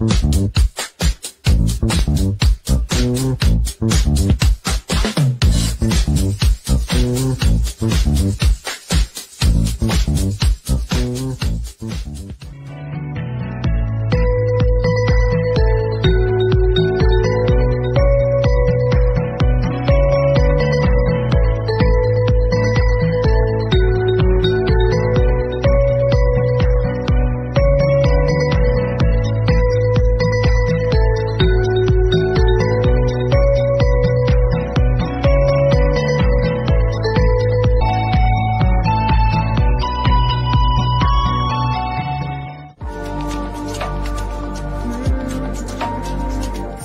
Mm-hmm.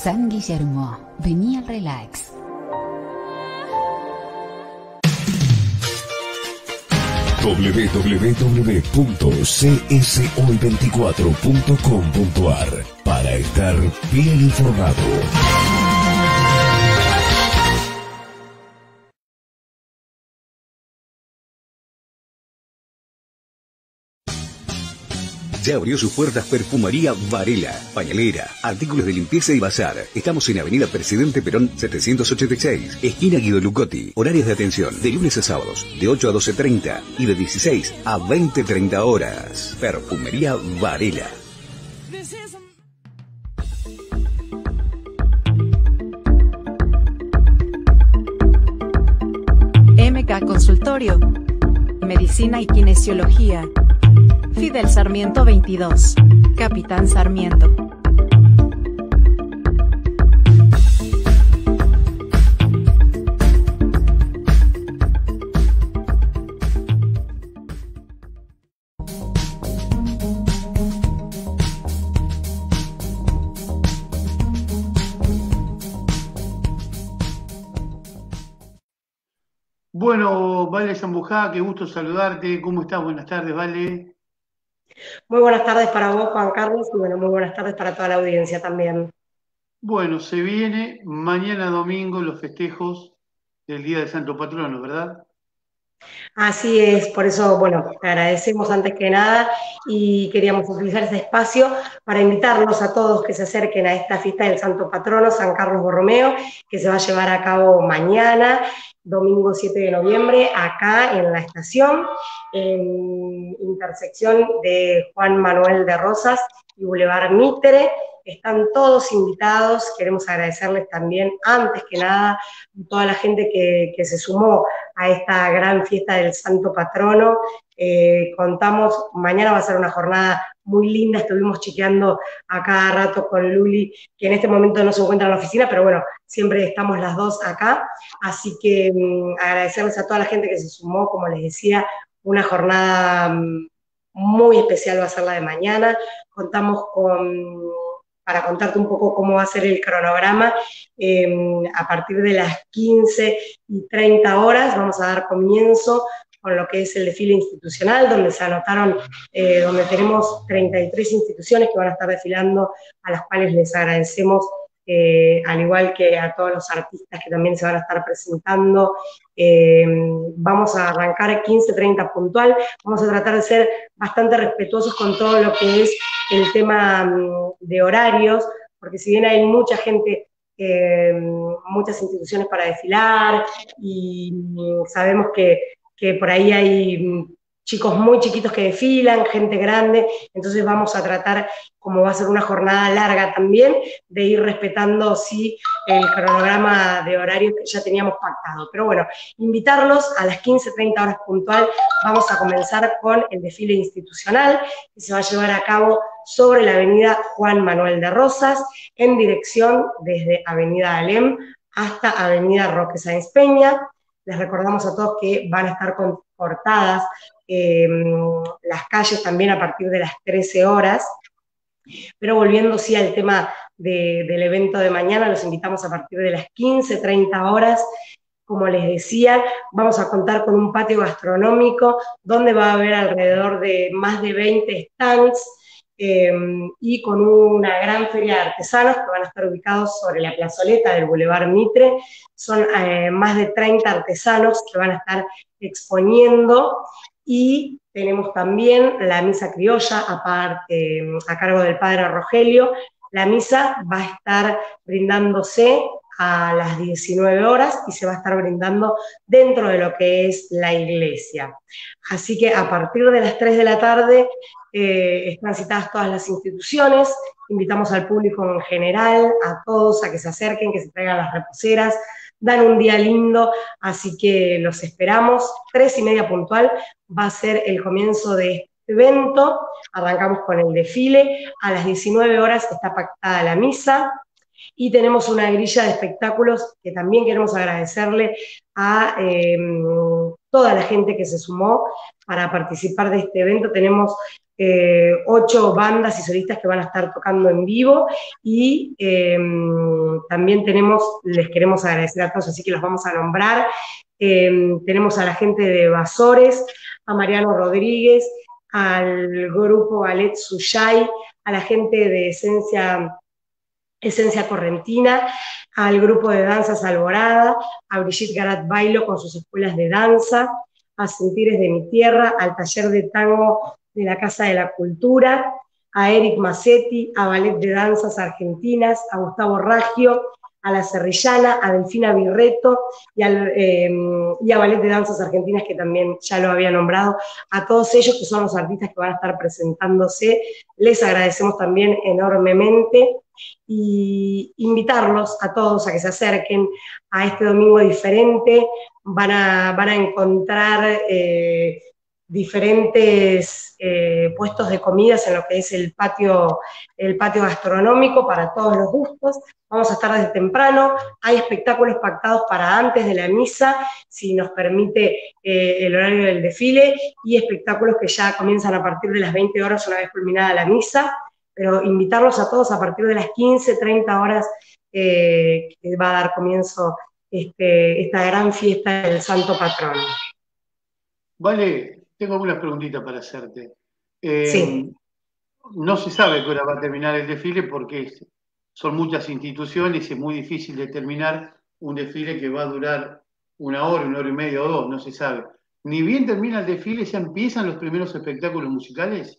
San Guillermo, vení al relax. www.csoy24.com.ar para estar bien informado. Ya abrió sus puertas Perfumería Varela, pañalera, artículos de limpieza y bazar. Estamos en Avenida Presidente Perón 786, esquina Guido Lucotti. Horarios de atención de lunes a sábados, de 8 a 12.30 y de 16 a 20.30 horas. Perfumería Varela. MK Consultorio. Medicina y Kinesiología. Fidel Sarmiento 22. Capitán Sarmiento. Bueno, Vale Zambujá, qué gusto saludarte. ¿Cómo estás? Buenas tardes, Vale. Muy buenas tardes para vos, Juan Carlos, y bueno, muy buenas tardes para toda la audiencia también. Bueno, se viene mañana domingo los festejos del Día del Santo Patrono, ¿verdad? Así es, por eso, bueno, te agradecemos antes que nada y queríamos utilizar este espacio para invitarlos a todos que se acerquen a esta fiesta del Santo Patrono, San Carlos Borromeo, que se va a llevar a cabo mañana, domingo 7 de noviembre, acá en la estación, en intersección de Juan Manuel de Rosas y Boulevard Mitre. Están todos invitados, queremos agradecerles también, antes que nada, a toda la gente que, que se sumó a esta gran fiesta del Santo Patrono. Eh, contamos, mañana va a ser una jornada muy linda, estuvimos chequeando a cada rato con Luli, que en este momento no se encuentra en la oficina, pero bueno, siempre estamos las dos acá. Así que mm, agradecerles a toda la gente que se sumó, como les decía, una jornada mm, muy especial va a ser la de mañana. Contamos con para contarte un poco cómo va a ser el cronograma. Eh, a partir de las 15 y 30 horas vamos a dar comienzo con lo que es el desfile institucional, donde se anotaron, eh, donde tenemos 33 instituciones que van a estar desfilando, a las cuales les agradecemos, eh, al igual que a todos los artistas que también se van a estar presentando. Eh, vamos a arrancar 15-30 puntual, vamos a tratar de ser bastante respetuosos con todo lo que es el tema mm, de horarios, porque si bien hay mucha gente eh, muchas instituciones para desfilar y sabemos que, que, por ahí hay mm, chicos muy chiquitos que desfilan, gente grande, entonces vamos a tratar, como va a ser una jornada larga también, de ir respetando, sí, el cronograma de horario que ya teníamos pactado. Pero bueno, invitarlos a las 15.30 horas puntual, vamos a comenzar con el desfile institucional, que se va a llevar a cabo sobre la avenida Juan Manuel de Rosas, en dirección desde Avenida Alem hasta Avenida Roque Sáenz Peña. Les recordamos a todos que van a estar cortadas eh, las calles también a partir de las 13 horas. Pero volviendo sí al tema de, del evento de mañana, los invitamos a partir de las 15, 30 horas. Como les decía, vamos a contar con un patio gastronómico donde va a haber alrededor de más de 20 stands eh, y con una gran feria de artesanos que van a estar ubicados sobre la plazoleta del Boulevard Mitre. Son eh, más de 30 artesanos que van a estar exponiendo y tenemos también la misa criolla aparte, a cargo del padre Rogelio, La misa va a estar brindándose a las 19 horas y se va a estar brindando dentro de lo que es la iglesia. Así que a partir de las 3 de la tarde eh, están citadas todas las instituciones, invitamos al público en general, a todos a que se acerquen, que se traigan las reposeras, dan un día lindo, así que los esperamos. Tres y media puntual va a ser el comienzo de este evento. Arrancamos con el desfile. A las 19 horas está pactada la misa. Y tenemos una grilla de espectáculos que también queremos agradecerle a em, toda la gente que se sumó para participar de este evento. Tenemos eh, ocho bandas y solistas que van a estar tocando en vivo y em, también tenemos, les queremos agradecer a todos, así que los vamos a nombrar. Em, tenemos a la gente de Basores, a Mariano Rodríguez, al grupo Ballet Suyay, a la gente de Esencia Esencia Correntina, al grupo de danzas Alborada, a Brigitte Garat Bailo con sus escuelas de danza, a Sentires de mi Tierra, al taller de tango de la Casa de la Cultura, a Eric Massetti, a Ballet de Danzas Argentinas, a Gustavo Raggio, a La Cerrillana, a Delfina Virreto y, em, y, a Ballet de Danzas Argentinas, que también ya lo había nombrado, a todos ellos que son los artistas que van a estar presentándose. Les agradecemos también enormemente y invitarlos a todos a que se acerquen a este domingo diferente. Van a, van a encontrar eh, diferentes eh, puestos de comidas en lo que es el patio, el patio gastronómico para todos los gustos. Vamos a estar desde temprano. Hay espectáculos pactados para antes de la misa, si nos permite eh, el horario del desfile, y espectáculos que ya comienzan a partir de las 20 horas una vez culminada la misa. Pero invitarlos a todos a partir de las 15, 30 horas eh, que va a dar comienzo este, esta gran fiesta del Santo Patrón. Vale, tengo algunas preguntitas para hacerte. Eh, no se sabe qué hora va a terminar el desfile porque son muchas instituciones y es muy difícil determinar un desfile que va a durar una hora, una hora y media o dos, no se sabe. Ni bien termina el desfile, ya empiezan los primeros espectáculos musicales.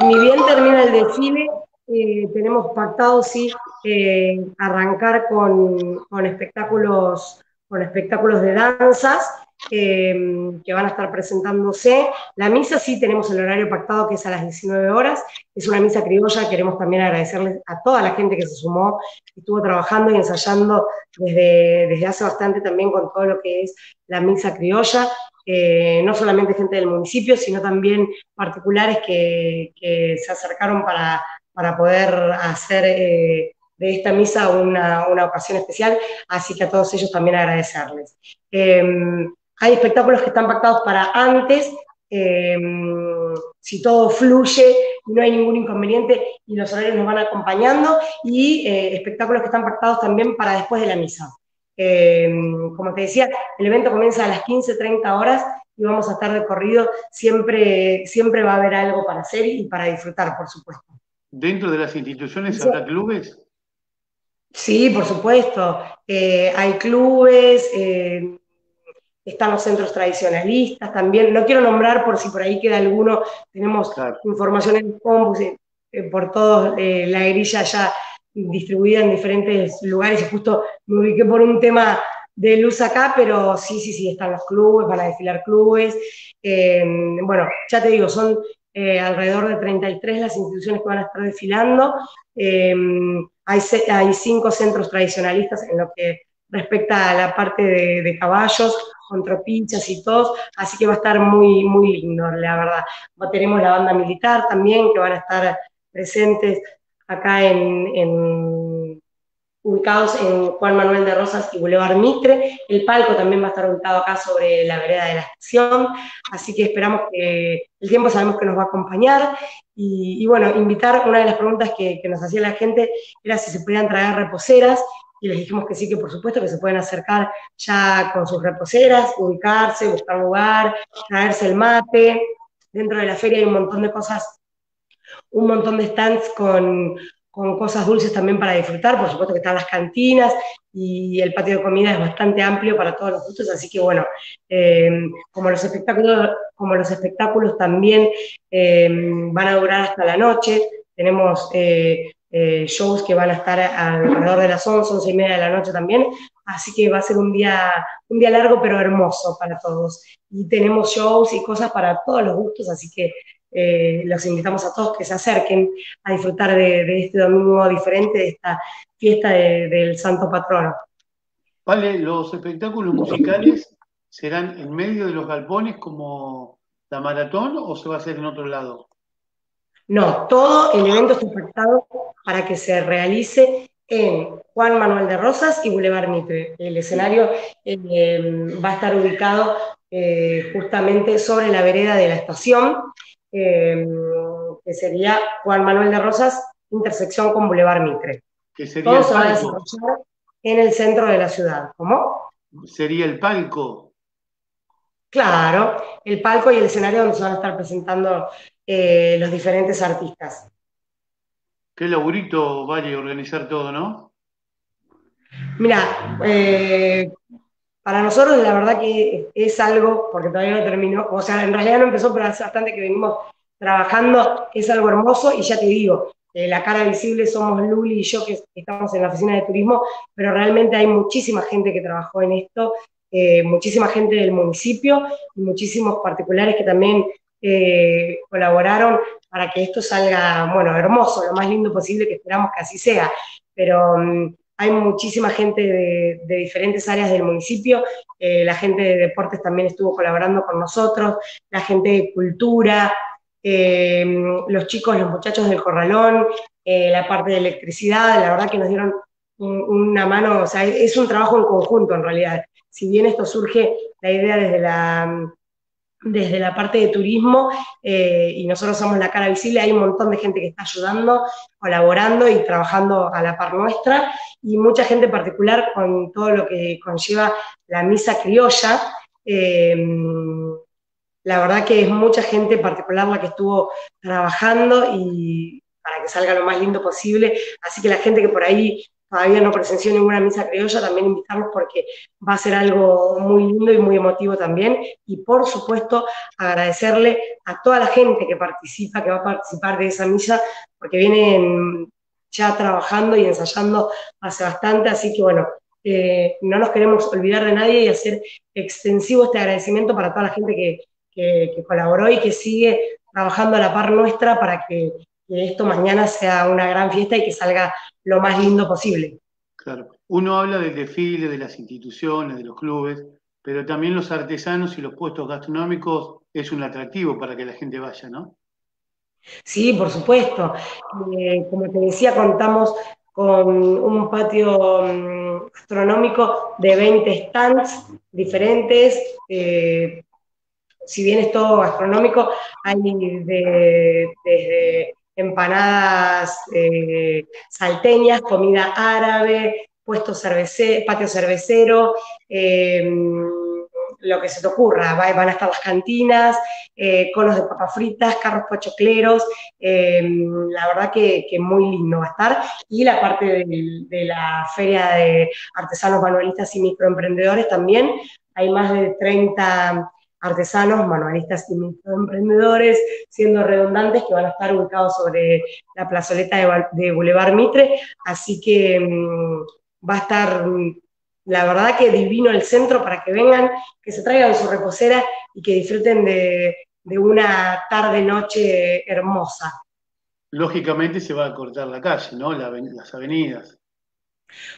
Ni bien termina el desfile, eh, tenemos pactado sí eh, arrancar con, con, espectáculos, con espectáculos de danzas que van a estar presentándose. La misa sí tenemos el horario pactado que es a las 19 horas, es una misa criolla, queremos también agradecerles a toda la gente que se sumó, estuvo trabajando y ensayando desde, desde hace bastante también con todo lo que es la misa criolla. Eh, no solamente gente del municipio, sino también particulares que, se acercaron para, para poder hacer eh, de esta misa una, una, ocasión especial, así que a todos ellos también agradecerles. Em, hay espectáculos que están pactados para antes, eh, si todo fluye no hay ningún inconveniente y los horarios nos van acompañando, y eh, espectáculos que están pactados también para después de la misa. Eh, como te decía, el evento comienza a las 15.30 horas y vamos a estar de corrido, siempre, siempre va a haber algo para hacer y para disfrutar, por supuesto. ¿Dentro de las instituciones habrá clubes? Sí, por supuesto. hay clubes, están los centros tradicionalistas también. No quiero nombrar por si por ahí queda alguno, tenemos información en eh, eh, por toda eh, la grilla ya distribuida en diferentes lugares justo me ubiqué por un tema de luz acá, pero sí, sí, sí, están los clubes, van a desfilar clubes. bueno, ya te digo, son alrededor de 33 las instituciones que van a estar desfilando. hay, hay cinco centros tradicionalistas en lo que respecta a la parte de, caballos, con tropinchas y todos, así que va a estar muy, muy lindo, la verdad. Tenemos la banda militar también, que van a estar presentes acá en, ubicados en Juan Manuel de Rosas y Boulevard Mitre. El palco también va a estar ubicado acá sobre la vereda de la estación, así que esperamos que el tiempo sabemos que nos va a acompañar. Y, bueno, invitar, una de las preguntas que, que nos hacía la gente era si se podían traer reposeras y les dijimos que sí, que por supuesto que se pueden acercar ya con sus reposeras, ubicarse, buscar lugar, traerse el mate. Dentro de la feria hay un montón de cosas, un montón de stands con, con cosas dulces también para disfrutar, por supuesto que están las cantinas y el patio de comida es bastante amplio para todos los gustos, así que bueno, eh, como, los espectáculos, como los espectáculos también eh, van a durar hasta la noche, tenemos eh, shows que van a estar alrededor de las 11, 11 y media de la noche también, así que va a ser un día, un día largo pero hermoso para todos. Y tenemos shows y cosas para todos los gustos, así que eh, los invitamos a todos que se acerquen a disfrutar de, este domingo diferente, de esta fiesta del Santo Patrono. Vale, los espectáculos musicales serán en medio de los galpones como la maratón o se va a hacer en otro lado? No, todo el evento está pactado para que se realice en Juan Manuel de Rosas y Boulevard Mitre. El escenario eh, va a estar ubicado eh, justamente sobre la vereda de la estación eh, que sería Juan Manuel de Rosas, intersección con Boulevard Mitre. Que sería Todo se va a desarrollar en el centro de la ciudad. ¿Cómo? Sería el palco. Claro, el palco y el escenario donde se van a estar presentando eh, los diferentes artistas. Qué laburito vale organizar todo, ¿no? Mira, eh, para nosotros la verdad que es algo, porque todavía no terminó, o sea, en realidad no empezó, pero hace bastante que venimos trabajando, es algo hermoso y ya te digo, eh, la cara visible somos Luli y yo que estamos en la oficina de turismo, pero realmente hay muchísima gente que trabajó en esto, eh, muchísima gente del municipio y muchísimos particulares que también eh, colaboraron para que esto salga, bueno, hermoso, lo más lindo posible, que esperamos que así sea. Pero mm, hay muchísima gente de, diferentes áreas del municipio, eh, la gente de deportes también estuvo colaborando con nosotros, la gente de cultura, eh, los chicos, los muchachos del corralón, eh, la parte de electricidad, la verdad que nos dieron una mano, o sea, es un trabajo en conjunto en realidad. Si bien esto surge la idea desde la desde la parte de turismo eh, y nosotros somos la cara visible, hay un montón de gente que está ayudando, colaborando y trabajando a la par nuestra y mucha gente particular con todo lo que conlleva la misa criolla. Eh, la verdad que es mucha gente particular la que estuvo trabajando y para que salga lo más lindo posible. Así que la gente que por ahí todavía no presenció ninguna misa criolla, también invitarlos porque va a ser algo muy lindo y muy emotivo también. Y por supuesto, agradecerle a toda la gente que participa, que va a participar de esa misa, porque vienen ya trabajando y ensayando hace bastante, así que bueno, eh, no nos queremos olvidar de nadie y hacer extensivo este agradecimiento para toda la gente que, colaboró y que sigue trabajando a la par nuestra para que esto mañana sea una gran fiesta y que salga lo más lindo posible. Claro, uno habla del desfile, de las instituciones, de los clubes, pero también los artesanos y los puestos gastronómicos es un atractivo para que la gente vaya, ¿no? Sí, por supuesto. Eh, como te decía, contamos con un patio mm, gastronómico de 20 stands diferentes. Eh, si bien es todo gastronómico, hay desde empanadas eh, salteñas, comida árabe, puesto cervecero, patio cervecero, em, lo que se te ocurra. van a estar las cantinas, eh, conos de papas fritas, carros pochocleros. Em, la verdad que, muy lindo va a estar. Y la parte de, de la feria de artesanos manualistas y microemprendedores también. Hay más de 30 artesanos, manualistas y microemprendedores, siendo redundantes, que van a estar ubicados sobre la plazoleta de, Boulevard Mitre. Así que mm, va a estar, mm, la verdad que divino el centro para que vengan, que se traigan su reposera y que disfruten de, una tarde-noche hermosa. Lógicamente se va a cortar la calle, ¿no? las avenidas.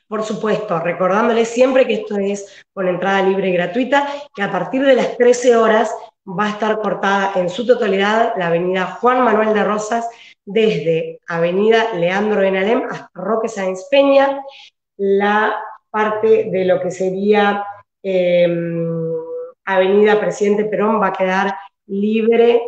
Por supuesto, recordándoles siempre que esto es con entrada libre y gratuita, que a partir de las 13 horas va a estar cortada en su totalidad la avenida Juan Manuel de Rosas desde avenida Leandro Benalem hasta Roque Sáenz Peña, la parte de lo que sería em, avenida Presidente Perón va a quedar libre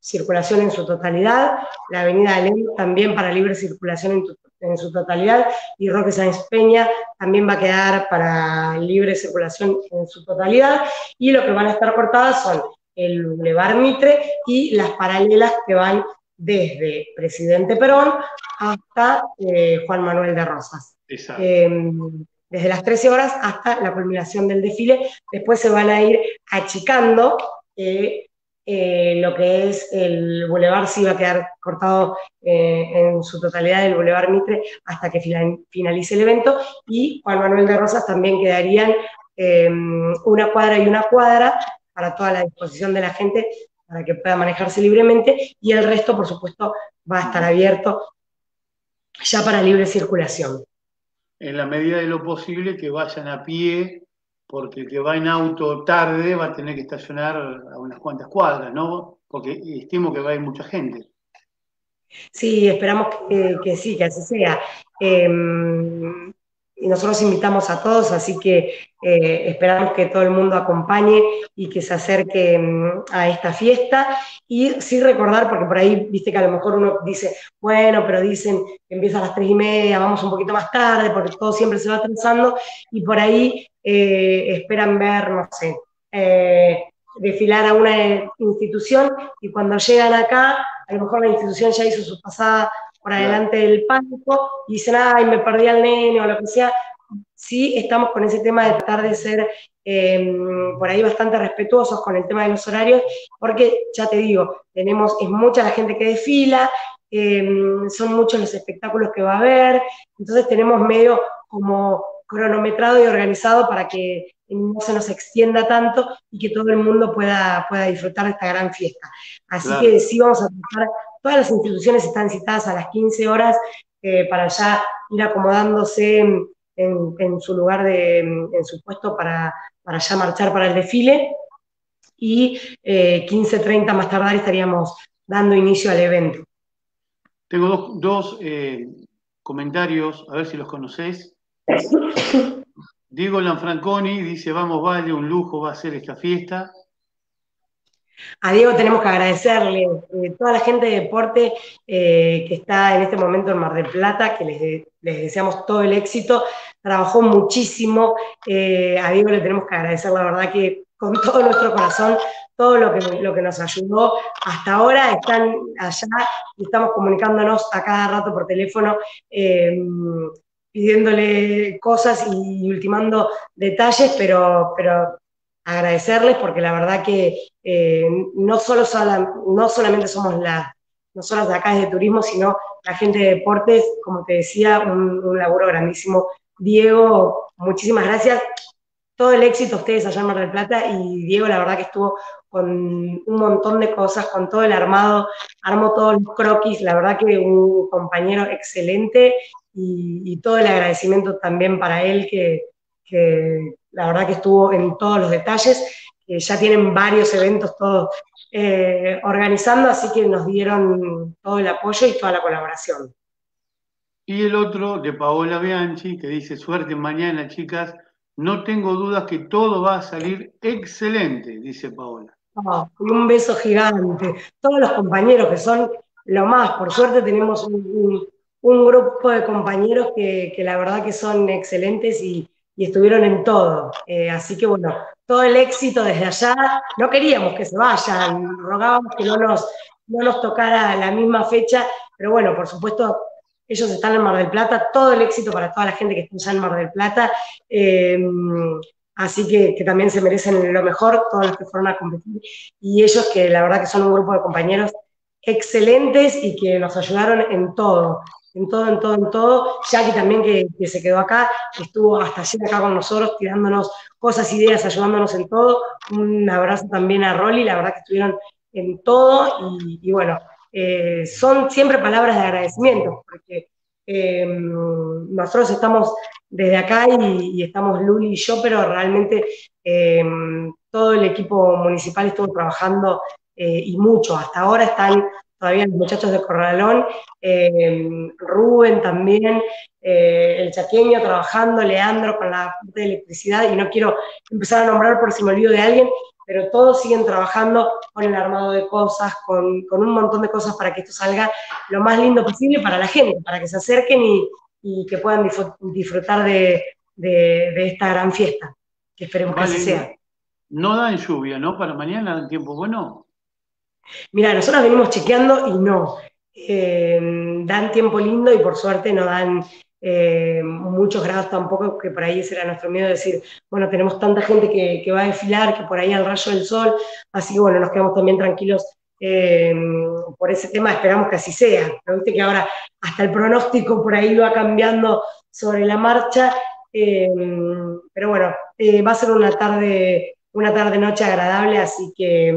circulación en su totalidad, la avenida Alem también para libre circulación en, en su totalidad y Roque Sáenz Peña también va a quedar para libre circulación en su totalidad y lo que van a estar cortadas son el Boulevard Mitre y las paralelas que van desde Presidente Perón hasta eh, Juan Manuel de Rosas. Em, desde las 13 horas hasta la culminación del desfile. Después se van a ir achicando, eh, eh, lo que es el Boulevard sí va a quedar cortado eh, en su totalidad el Boulevard Mitre hasta que finalice el evento y Juan Manuel de Rosas también quedarían em, una cuadra y una cuadra para toda la disposición de la gente para que pueda manejarse libremente y el resto, por supuesto, va a estar abierto ya para libre circulación. En la medida de lo posible que vayan a pie porque el que va en auto tarde va a tener que estacionar a unas cuantas cuadras, ¿no? Porque estimo que va a ir mucha gente. Sí, esperamos que, sí, que así sea. Em, y nosotros invitamos a todos, así que eh, esperamos que todo el mundo acompañe y que se acerque em, a esta fiesta. Y sí recordar, porque por ahí, viste que a lo mejor uno dice, bueno, pero dicen que empieza a las tres y media, vamos un poquito más tarde, porque todo siempre se va atrasando, y por ahí eh, esperan ver, no sé, eh, desfilar a una institución y cuando llegan acá, a lo mejor la institución ya hizo su pasada por adelante del palco y dicen, ay, me perdí al nene o lo que sea. Sí, estamos con ese tema de tratar de ser em, por ahí bastante respetuosos con el tema de los horarios, porque ya te digo, tenemos, es mucha la gente que desfila, em, son muchos los espectáculos que va a haber, entonces tenemos medio como cronometrado y organizado para que no se nos extienda tanto y que todo el mundo pueda, pueda disfrutar de esta gran fiesta. Así que sí vamos a tratar, todas las instituciones están citadas a las 15 horas eh, para ya ir acomodándose en, su lugar, de, en su puesto para, para ya marchar para el desfile y eh, 15.30 más tardar estaríamos dando inicio al evento. Tengo dos, dos eh, comentarios, a ver si los conocés. Diego Lanfranconi dice, vamos, vale, un lujo va a ser esta fiesta. A Diego tenemos que agradecerle, eh, toda la gente de deporte eh, que está en este momento en Mar del Plata, que les, deseamos todo el éxito, trabajó muchísimo, eh, a Diego le tenemos que agradecer, la verdad que con todo nuestro corazón, todo lo que, lo que nos ayudó. Hasta ahora, están allá y estamos comunicándonos a cada rato por teléfono pidiéndole cosas y ultimando detalles, pero, pero agradecerles porque la verdad que eh, no, solo no solamente somos las nosotros de acá de turismo, sino la gente de deportes, como te decía, un, un laburo grandísimo. Diego, muchísimas gracias. Todo el éxito a ustedes allá en Mar del Plata y Diego, la verdad que estuvo con un montón de cosas, con todo el armado, armó todos los croquis, la verdad que un compañero excelente y, todo el agradecimiento también para él, que, la verdad que estuvo en todos los detalles, que ya tienen varios eventos todos eh, organizando, así que nos dieron todo el apoyo y toda la colaboración. Y el otro de Paola Bianchi, que dice, suerte mañana, chicas, no tengo dudas que todo va a salir excelente, dice Paola. Oh, un beso gigante. Todos los compañeros que son lo más, por suerte tenemos un, un grupo de compañeros que, la verdad que son excelentes y, estuvieron en todo. Eh, así que bueno, todo el éxito desde allá. No queríamos que se vayan, rogábamos que no nos, no nos tocara la misma fecha, pero bueno, por supuesto, ellos están en Mar del Plata, todo el éxito para toda la gente que está allá en Mar del Plata. Eh, así que, que, también se merecen lo mejor, todos los que fueron a competir. Y ellos que la verdad que son un grupo de compañeros excelentes y que nos ayudaron en todo en todo, en todo, en todo. Jackie también que, se quedó acá, estuvo hasta ayer acá con nosotros tirándonos cosas, ideas, ayudándonos en todo. Un abrazo también a Rolly, la verdad que estuvieron en todo y, bueno, eh, son siempre palabras de agradecimiento, porque eh, nosotros estamos desde acá y, estamos Luli y yo, pero realmente eh, todo el equipo municipal estuvo trabajando y mucho. Hasta ahora están todavía los muchachos de Corralón, eh, Rubén también, eh, el chaqueño trabajando, Leandro con la parte de electricidad, y no quiero empezar a nombrar por si me olvido de alguien, pero todos siguen trabajando con el armado de cosas, con, un montón de cosas para que esto salga lo más lindo posible para la gente, para que se acerquen y, que puedan disfrutar de, esta gran fiesta, que esperemos que así sea. No da en lluvia, ¿no? Para mañana, en tiempo bueno. Mira, nosotros venimos chequeando y no. Eh, dan tiempo lindo y por suerte no dan eh, muchos grados tampoco, que por ahí ese era nuestro miedo, de decir, bueno, tenemos tanta gente que, va a desfilar, que por ahí al rayo del sol, así que bueno, nos quedamos también tranquilos eh, por ese tema, esperamos que así sea. ¿no? Viste que ahora hasta el pronóstico por ahí va cambiando sobre la marcha, pero bueno, va a ser una tarde, una tarde-noche agradable, así que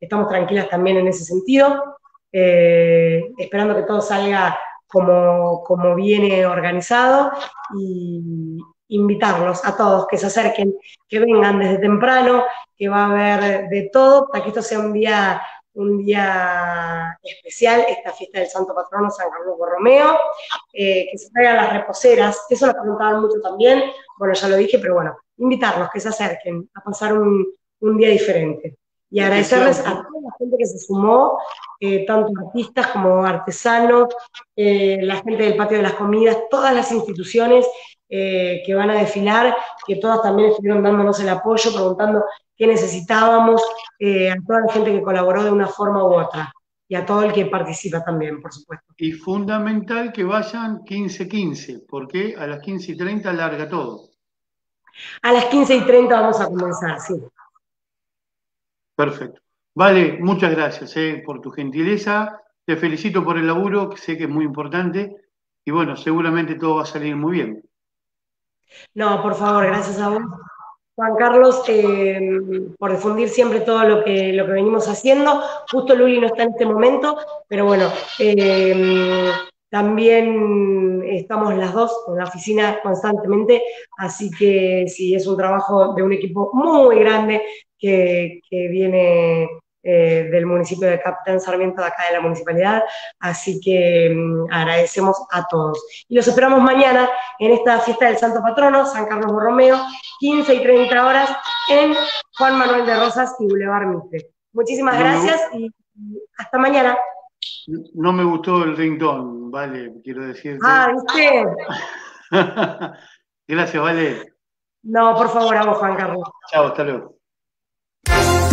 estamos tranquilas también en ese sentido, esperando que todo salga como, como viene organizado y invitarlos a todos que se acerquen, que vengan desde temprano, que va a haber de todo, para que esto sea un día, un día especial, esta fiesta del Santo Patrono San Carlos Borromeo, eh, que se traigan las reposeras, eso lo preguntaban mucho también, bueno, ya lo dije, pero bueno, invitarlos, que se acerquen a pasar un, un día diferente y agradecerles a toda la gente que se sumó, eh, tanto artistas como artesanos, eh, la gente del patio de las comidas, todas las instituciones eh, que van a desfilar, que todas también estuvieron dándonos el apoyo, preguntando qué necesitábamos, a toda la gente que colaboró de una forma u otra y a todo el que participa también, por supuesto. Y fundamental que vayan 15-15, porque a las 15 y 30 larga todo. A las 15 y 30 vamos a comenzar, sí. Perfecto. Vale, muchas gracias eh, por tu gentileza. Te felicito por el laburo, que sé que es muy importante. Y bueno, seguramente todo va a salir muy bien. No, por favor, gracias a vos. Juan Carlos, eh, por difundir siempre todo lo que, lo que venimos haciendo. Justo Luli no está en este momento, pero bueno, eh, también estamos las dos en la oficina constantemente, así que sí, es un trabajo de un equipo muy grande que, viene eh, del municipio de Capitán Sarmiento, de acá de la municipalidad, así que mm, agradecemos a todos. Y los esperamos mañana en esta fiesta del Santo Patrono, San Carlos Borromeo, 15 y 30 horas en Juan Manuel de Rosas y Boulevard Mitre. Muchísimas gracias y hasta mañana. No me gustó el ringtone, vale, quiero decir. Ah, ¿viste? Gracias, vale. No, por favor, a vos, Juan Carlos. Chao, hasta luego. Thank you.